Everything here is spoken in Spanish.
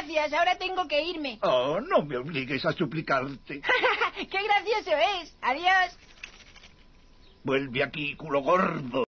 gracias. Ahora tengo que irme. Oh, no me obligues a suplicarte. ¡Qué gracioso es! Adiós. Vuelve aquí, culo gordo.